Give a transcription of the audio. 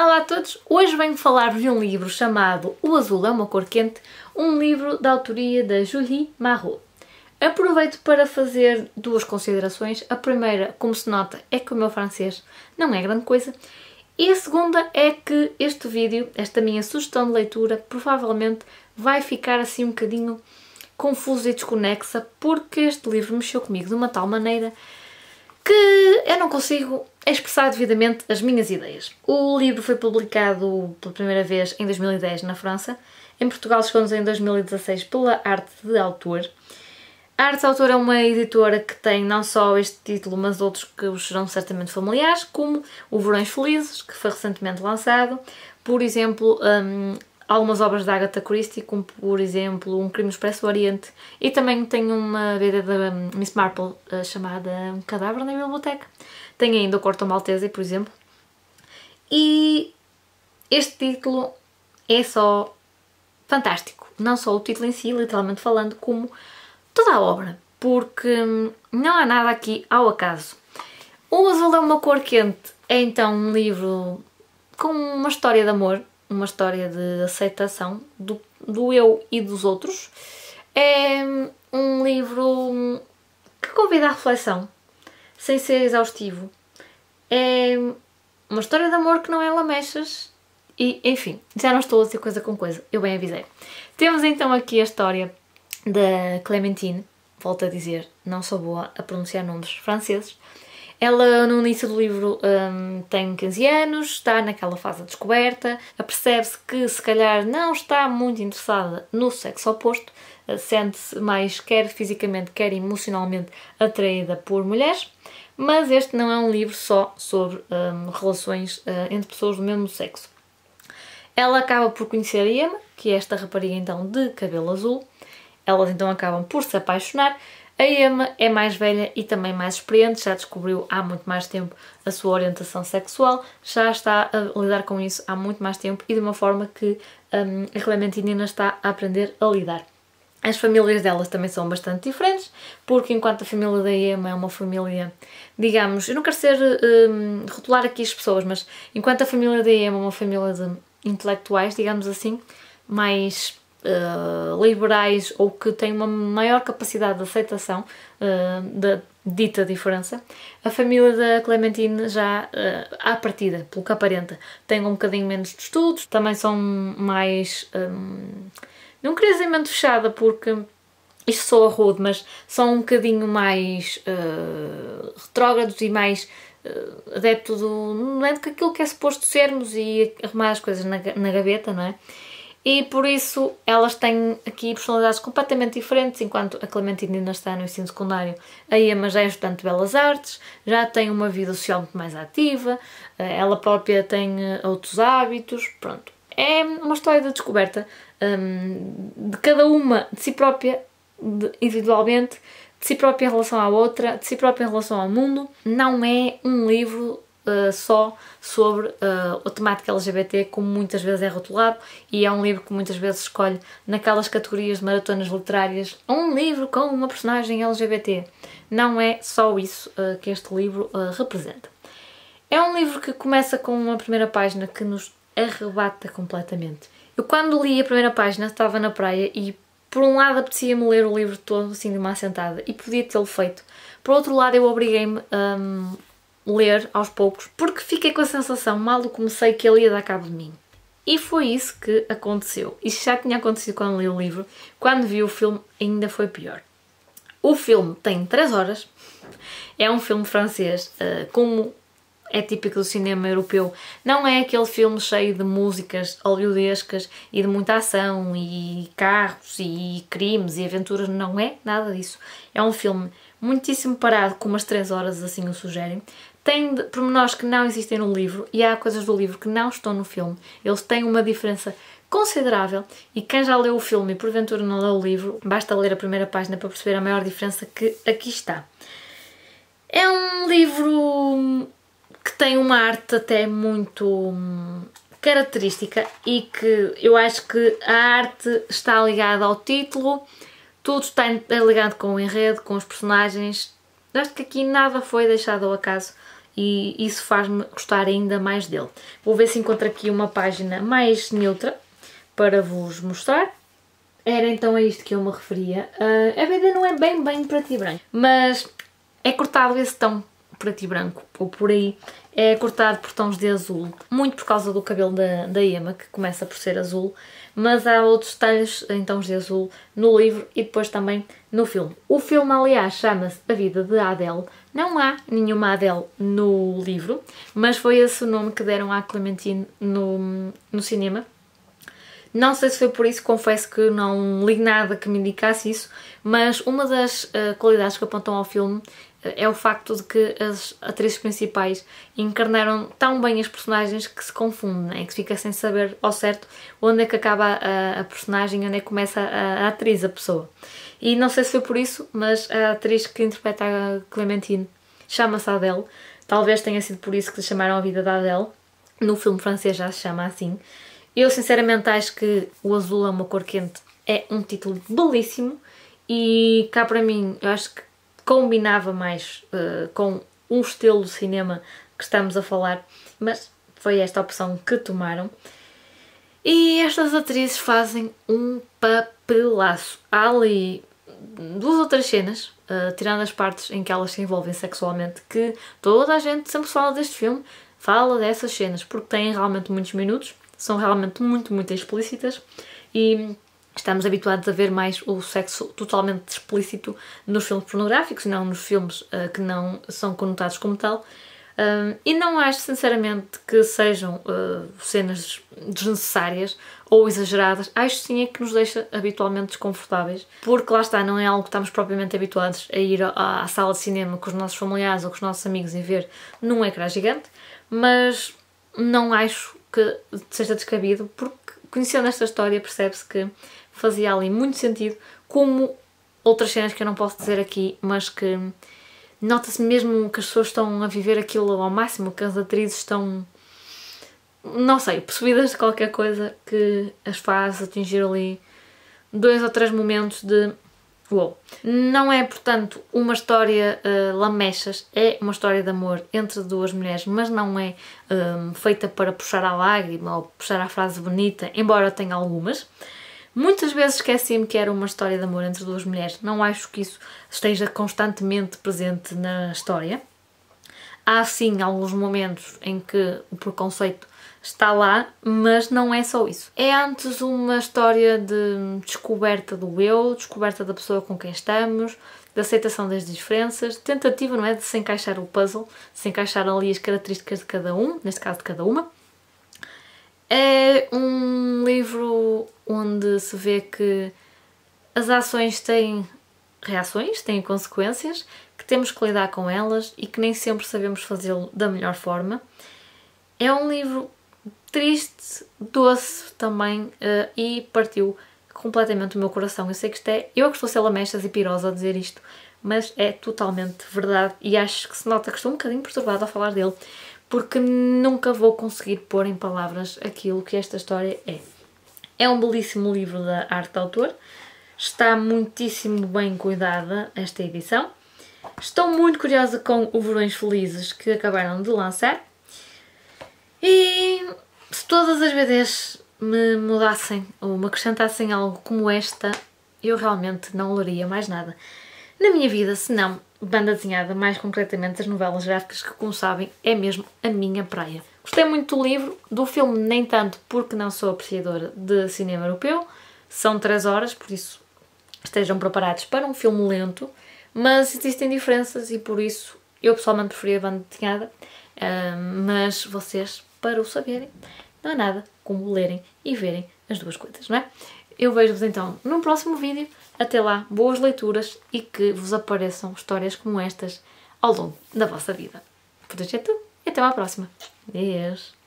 Olá a todos! Hoje venho falar-vos de um livro chamado O Azul é uma Cor Quente, um livro da autoria da Julie Marot. Aproveito para fazer duas considerações. A primeira, como se nota, é que o meu francês não é grande coisa. E a segunda é que este vídeo, esta minha sugestão de leitura, provavelmente vai ficar assim um bocadinho confusa e desconexa, porque este livro mexeu comigo de uma tal maneira que eu não consigo expressar devidamente as minhas ideias. O livro foi publicado pela primeira vez em 2010 na França, em Portugal chegou-nos em 2016 pela Arte de Autor. A Arte de Autor é uma editora que tem não só este título, mas outros que vos serão certamente familiares, como O Verões Felizes, que foi recentemente lançado, por exemplo, um, algumas obras da Agatha Christie, como por exemplo Um Crime Expresso do Oriente, e também tenho uma BD da Miss Marple uh, chamada Um Cadáver na Biblioteca. Tenho ainda o Corto Maltese, por exemplo. E este título é só fantástico. Não só o título em si, literalmente falando, como toda a obra, porque hum, não há nada aqui ao acaso. O Azul é uma Cor Quente é então um livro com uma história de amor uma história de aceitação do, do eu e dos outros. É um livro que convida à reflexão, sem ser exaustivo. É uma história de amor que não é lamechas e, enfim, já não estou a dizer coisa com coisa, eu bem avisei. Temos então aqui a história da Clementine, volto a dizer, não sou boa a pronunciar nomes franceses, ela, no início do livro, um, tem 15 anos, está naquela fase de descoberta, apercebe-se que se calhar não está muito interessada no sexo oposto, eh, sente-se mais, quer fisicamente, quer emocionalmente, atraída por mulheres. Mas este não é um livro só sobre um, relações uh, entre pessoas do mesmo sexo. Ela acaba por conhecer Emma, que é esta rapariga então de cabelo azul. Elas então acabam por se apaixonar, a Emma é mais velha e também mais experiente, já descobriu há muito mais tempo a sua orientação sexual, já está a lidar com isso há muito mais tempo e de uma forma que um, a Clementina está a aprender a lidar. As famílias delas também são bastante diferentes, porque enquanto a família da Emma é uma família, digamos, eu não quero ser um, rotular aqui as pessoas, mas enquanto a família da Emma é uma família de intelectuais, digamos assim, mais uh, liberais ou que têm uma maior capacidade de aceitação uh, da dita diferença, a família da Clementine já, uh, à partida, pelo que aparenta, tem um bocadinho menos de estudos, também são mais. Um, não queria dizer mente fechada porque isto soa rude, mas são um bocadinho mais uh, retrógrados e mais uh, adepto do. não é aquilo que é suposto sermos e arrumar as coisas na, na gaveta, não é? E por isso elas têm aqui personalidades completamente diferentes, enquanto a Clementina ainda está no ensino secundário, a Emma já é estudante de Belas Artes, já tem uma vida social muito mais ativa, eh, ela própria tem eh, outros hábitos, pronto. É uma história de descoberta um, de cada uma de si própria, de, individualmente, de si própria em relação à outra, de si própria em relação ao mundo. Não é um livro uh, só sobre uh, a temática LGBT, como muitas vezes é rotulado, e é um livro que muitas vezes escolhe naquelas categorias de maratonas literárias um livro com uma personagem LGBT. Não é só isso uh, que este livro representa. É um livro que começa com uma primeira página que nos arrebata completamente. Eu, quando li a primeira página, estava na praia e, por um lado, apetecia-me ler o livro todo assim de uma assentada e podia tê-lo feito. Por outro lado, eu obriguei-me um, ler aos poucos, porque fiquei com a sensação, mal do comecei, que ele ia dar cabo de mim. E foi isso que aconteceu. Isto já tinha acontecido quando li o livro, quando vi o filme ainda foi pior. O filme tem 3 horas, é um filme francês, uh, como é típico do cinema europeu, não é aquele filme cheio de músicas hollywoodescas e de muita ação e carros e crimes e aventuras, não é nada disso. É um filme muitíssimo parado, com umas 3 horas assim o sugerem. Tem pormenores que não existem no livro e há coisas do livro que não estão no filme. Eles têm uma diferença considerável e quem já leu o filme e porventura não leu o livro, basta ler a primeira página para perceber a maior diferença que aqui está. É um livro que tem uma arte até muito hum, característica e que eu acho que a arte está ligada ao título, tudo está ligado com o enredo, com os personagens. Acho que aqui nada foi deixado ao acaso e isso faz-me gostar ainda mais dele. Vou ver se encontro aqui uma página mais neutra para vos mostrar. Era então a isto que eu me referia. Uh, a vida não é bem, bem preto e branco, mas é cortado esse tom preto e branco, ou por aí, é cortado por tons de azul, muito por causa do cabelo da, da Emma, que começa por ser azul, mas há outros detalhes em tons de azul no livro e depois também no filme. O filme, aliás, chama-se A Vida de Adele. Não há nenhuma Adele no livro, mas foi esse o nome que deram à Clementine no, no cinema. Não sei se foi por isso, confesso que não li nada que me indicasse isso, mas uma das uh, qualidades que apontam ao filme é o facto de que as atrizes principais encarnaram tão bem as personagens que se confundem, né? que fica sem saber ao certo onde é que acaba a, a personagem, onde é que começa a, a, atriz, a pessoa. E não sei se foi por isso, mas a atriz que interpreta a Clementine chama-se Adele. Talvez tenha sido por isso que chamaram a vida da Adele. No filme francês já se chama assim. Eu sinceramente acho que O Azul é uma cor quente é um título belíssimo e cá para mim eu acho que combinava mais uh, com um estilo de cinema que estamos a falar, mas foi esta opção que tomaram. E estas atrizes fazem um papelaço. Há ali duas outras cenas, uh, tirando as partes em que elas se envolvem sexualmente, que toda a gente sempre fala deste filme, fala dessas cenas, porque têm realmente muitos minutos, são realmente muito, muito explícitas e Estamos habituados a ver mais o sexo totalmente explícito nos filmes pornográficos, não nos filmes uh, que não são conotados como tal. Uh, e não acho sinceramente que sejam uh, cenas desnecessárias ou exageradas. Acho sim é que nos deixa habitualmente desconfortáveis, porque lá está, não é algo que estamos propriamente habituados a ir à, à sala de cinema com os nossos familiares ou com os nossos amigos e ver num ecrã gigante, mas não acho que seja descabido, porque conhecendo esta história percebe-se que fazia ali muito sentido, como outras cenas que eu não posso dizer aqui, mas que nota-se mesmo que as pessoas estão a viver aquilo ao máximo, que as atrizes estão, não sei, possuídas de qualquer coisa que as faz atingir ali dois ou três momentos de Uou. Não é, portanto, uma história uh, lamechas, é uma história de amor entre duas mulheres, mas não é um, feita para puxar a lágrima ou puxar a frase bonita, embora tenha algumas. Muitas vezes esqueci-me que era uma história de amor entre duas mulheres. Não acho que isso esteja constantemente presente na história. Há sim alguns momentos em que o preconceito está lá, mas não é só isso. É antes uma história de descoberta do eu, descoberta da pessoa com quem estamos, de aceitação das diferenças, tentativa, não é, de se encaixar o puzzle, de se encaixar ali as características de cada um, neste caso de cada uma. É um livro se vê que as ações têm reações, têm consequências, que temos que lidar com elas e que nem sempre sabemos fazê-lo da melhor forma. É um livro triste, doce também uh, e partiu completamente o meu coração. Eu sei que isto é. Eu é que estou a ser lamechas e pirosa a dizer isto, mas é totalmente verdade e acho que se nota que estou um bocadinho perturbada a falar dele porque nunca vou conseguir pôr em palavras aquilo que esta história é. É um belíssimo livro da arte de autor, está muitíssimo bem cuidada esta edição. Estou muito curiosa com o Verões Felizes que acabaram de lançar. E se todas as BDs me mudassem ou me acrescentassem algo como esta, eu realmente não leria mais nada na minha vida, senão banda desenhada, mais concretamente as novelas gráficas, que como sabem é mesmo a minha praia. Gostei muito do livro, do filme nem tanto porque não sou apreciadora de cinema europeu, são 3 horas, por isso estejam preparados para um filme lento, mas existem diferenças e por isso eu pessoalmente preferia a banda desenhada, mas vocês, para o saberem, não há nada como lerem e verem as duas coisas, não é? Eu vejo-vos então no próximo vídeo. Até lá, boas leituras e que vos apareçam histórias como estas ao longo da vossa vida. Por hoje é tudo até à próxima. Adeus!